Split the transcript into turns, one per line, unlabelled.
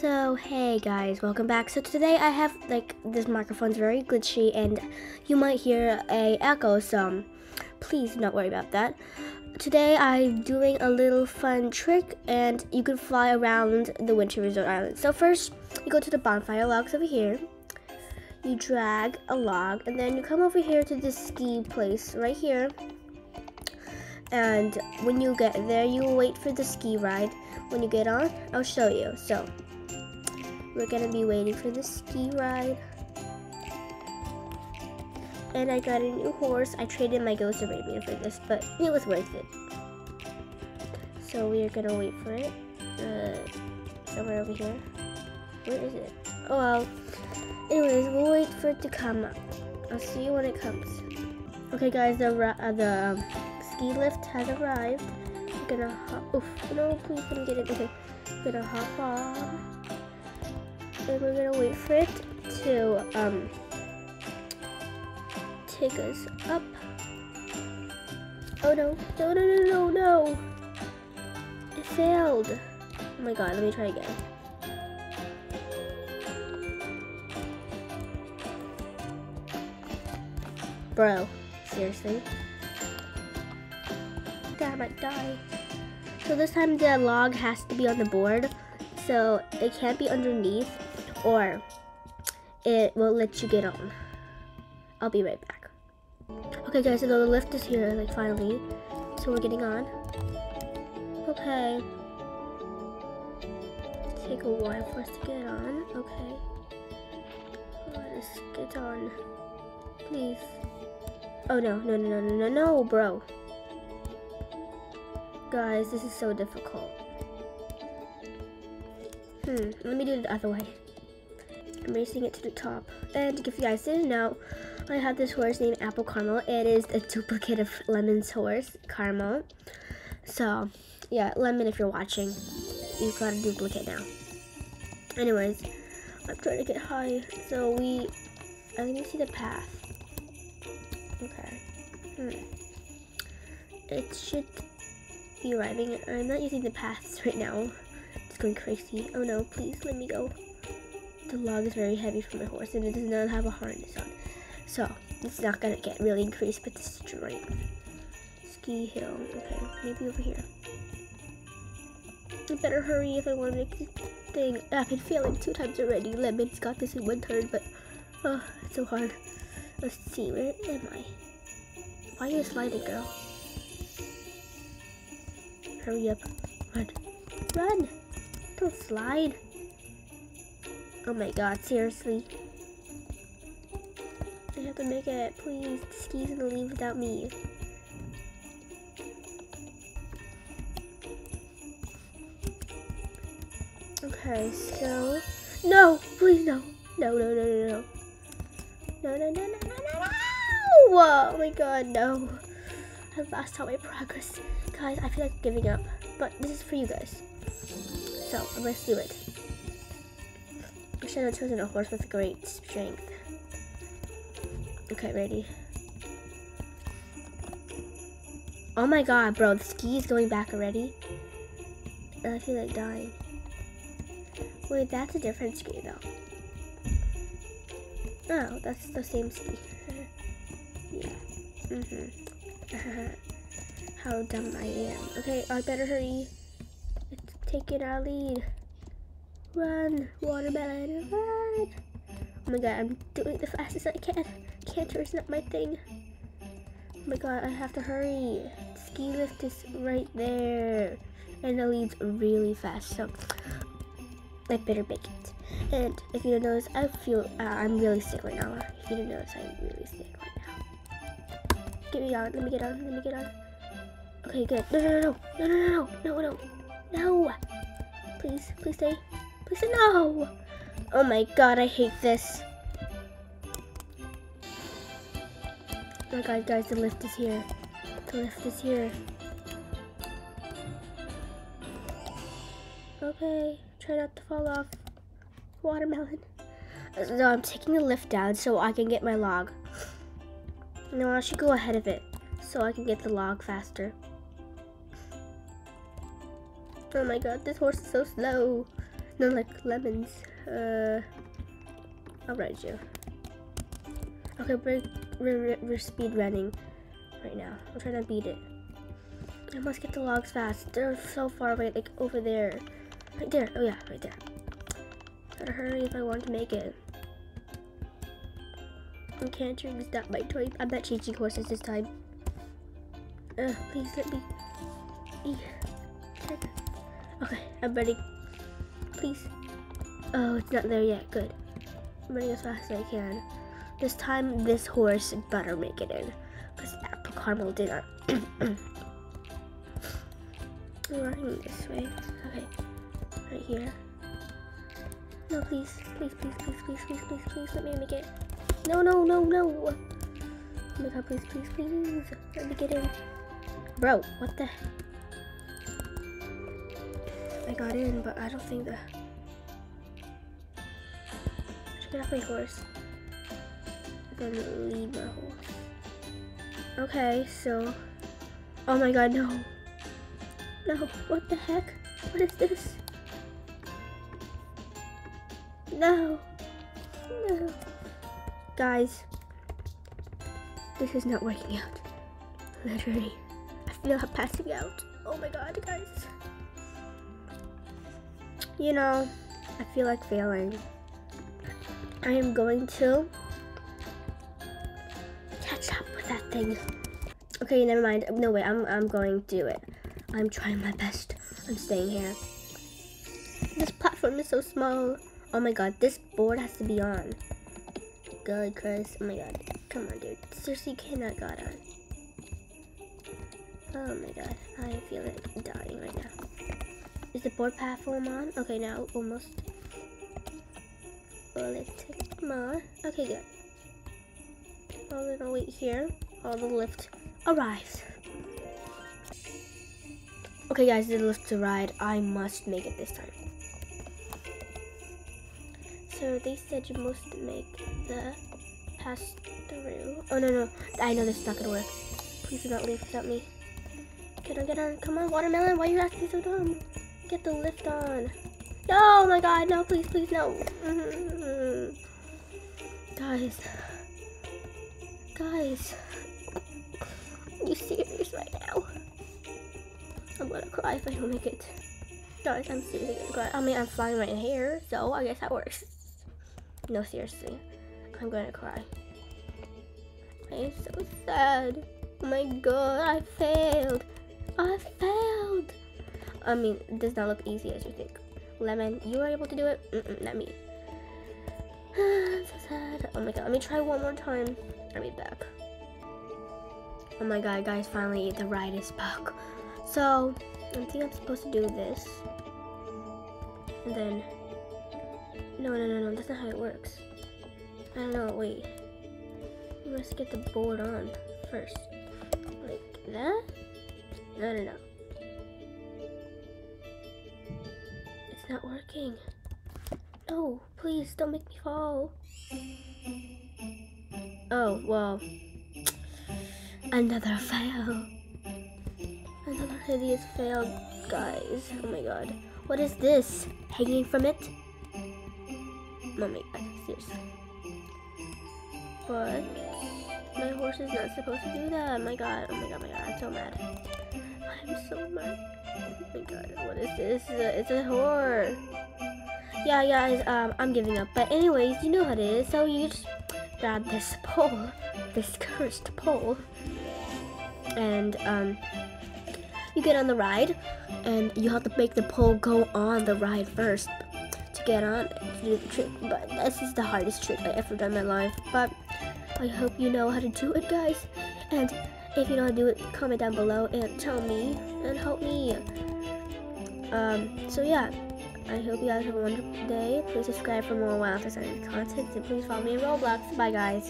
So hey guys, welcome back. So today I have like this microphone's very glitchy and you might hear a echo so please do not worry about that. Today I'm doing a little fun trick and you can fly around the winter resort island. So first you go to the bonfire logs over here. You drag a log and then you come over here to this ski place right here. And when you get there, you wait for the ski ride. When you get on, I'll show you. So we're gonna be waiting for the ski ride. And I got a new horse. I traded my Ghost Arabian for this, but it was worth it. So we are gonna wait for it. Uh, somewhere over here. Where is it? Oh well. Anyways, we'll wait for it to come up. I'll see you when it comes. Okay, guys, the uh, the um, ski lift has arrived. I'm gonna hop. Oof! No, please don't get it. Okay, I'm gonna hop on we're gonna wait for it to um, take us up. Oh no, no, no, no, no, no! It failed. Oh my god, let me try again. Bro, seriously? Damn, I die. So this time the log has to be on the board, so it can't be underneath or it will let you get on. I'll be right back. Okay guys, so the lift is here, like finally. So we're getting on. Okay. Take a while for us to get on. Okay. Let us get on. Please. Oh no, no, no, no, no, no, no, bro. Guys, this is so difficult. Hmm, let me do it the other way. Racing it to the top. And if you guys didn't know, I have this horse named Apple Caramel. It is a duplicate of Lemon's horse, Caramel. So, yeah, Lemon, if you're watching, you've got a duplicate now. Anyways, I'm trying to get high. So we, I'm gonna see the path. Okay. Hmm. It should be arriving. I'm not using the paths right now. It's going crazy. Oh no, please let me go the log is very heavy for my horse and it does not have a harness on. So it's not gonna get really increased but the strength. Ski hill. Okay, maybe over here. I better hurry if I want to make this thing. I've been failing two times already. Lemon's got this in one turn, but oh, it's so hard. Let's see, where am I? Why are you sliding, girl? Hurry up. Run. Run! Don't slide. Oh my god, seriously. I have to make it, please. Ski's gonna leave without me. Okay, so... No! Please, no! No, no, no, no, no. No, no, no, no, no, no, no! Oh my god, no. I've lost all my progress. Guys, I feel like giving up. But this is for you guys. So, let's do it should have chosen a horse with great strength. Okay, ready. Oh my god, bro, the ski is going back already. I feel like dying. Wait, that's a different ski though. Oh, that's the same ski. yeah. Mm-hmm. How dumb I am. Okay, I better hurry. It's taking our lead. Run, watermelon, run! Oh my god, I'm doing the fastest I can. Canter is not my thing. Oh my god, I have to hurry. Ski lift is right there. And the lead's really fast, so I better make it. And if you don't notice, I feel uh, I'm really sick right now. If you didn't notice, I'm really sick right now. Get me on. Let me get on. Let me get on. Okay, good. No, no, no, no, no, no, no, no, no, no. Please, please stay. No! Oh my god, I hate this. Oh my god, guys, the lift is here. The lift is here. Okay, try not to fall off. Watermelon. No, I'm taking the lift down so I can get my log. Now I should go ahead of it so I can get the log faster. Oh my god, this horse is so slow. No, like lemons. Uh, I'll write you. Okay, we're, we're, we're speed running right now. I'm trying to beat it. I must get the logs fast. They're so far away, like over there. Right there. Oh yeah, right there. Gotta hurry if I want to make it. I can't use that my toy. I'm not changing horses this time. Uh, please let me. Okay, I'm ready. Please. Oh, it's not there yet. Good. I'm running as fast as I can. This time, this horse better make it in. Because apple caramel did not. Running this way. Okay. Right here. No, please. Please, please, please, please, please, please, please, let me make it. No, no, no, no. Oh my god, please, please, please. Let me get in. Bro, what the? I got in, but I don't think the... Should get off my horse. Then leave my horse. Okay, so... Oh my god, no. No, what the heck? What is this? No. No. Guys, this is not working out. Literally, I feel like passing out. Oh my god, guys. You know, I feel like failing. I am going to catch up with that thing. Okay, never mind. No way, I'm, I'm going to do it. I'm trying my best. I'm staying here. This platform is so small. Oh my god, this board has to be on god, Chris. Oh my god. Come on, dude. Seriously, cannot got on. Oh my god. I feel like dying right now. Is the board platform on? Okay, now almost. Let's take more. Okay, good. We're gonna wait here while the lift arrives. Okay, guys, the lift arrived. I must make it this time. So they said you must make the pass through. Oh no no, I know this is not gonna work. Please do not leave without me. Can I get on? Come on, watermelon. Why are you acting so dumb? Get the lift on. No, oh my God, no, please, please, no. Mm-hmm. Guys, guys, you serious right now? I'm gonna cry if I don't make it. Guys, I'm seriously gonna cry. I mean, I'm flying right here, so I guess that works. No, seriously. I'm gonna cry. I'm so sad. Oh my god, I failed. I failed. I mean, it does not look easy as you think. Lemon, you were able to do it? Mm -mm, not me. so sad. Oh my god, let me try one more time. I'll be back. Oh my god, guys, finally the ride is back. So, I think I'm supposed to do this. And then no, no, no, no, that's not how it works. I don't know, wait. You must get the board on first. Like that? No, no, no. Not working. No, please, don't make me fall. Oh, well. Another fail. Another hideous fail, guys. Oh my god. What is this? Hanging from it? Oh Mommy, I seriously. But my horse is not supposed to do that. My god, oh my god, oh my god, I'm so mad. I'm so mad. Oh my god, what is this? It's a, it's a horror. Yeah, guys, um, I'm giving up. But anyways, you know how it is. So you just grab this pole, this cursed pole, and um, you get on the ride, and you have to make the pole go on the ride first to get on to do the trick, but this is the hardest trick I ever done in my life. But I hope you know how to do it, guys. And if you know how to do it, comment down below and tell me and help me. Um, so yeah, I hope you guys have a wonderful day. Please subscribe for more Wild Design content and please follow me on Roblox. Bye, guys.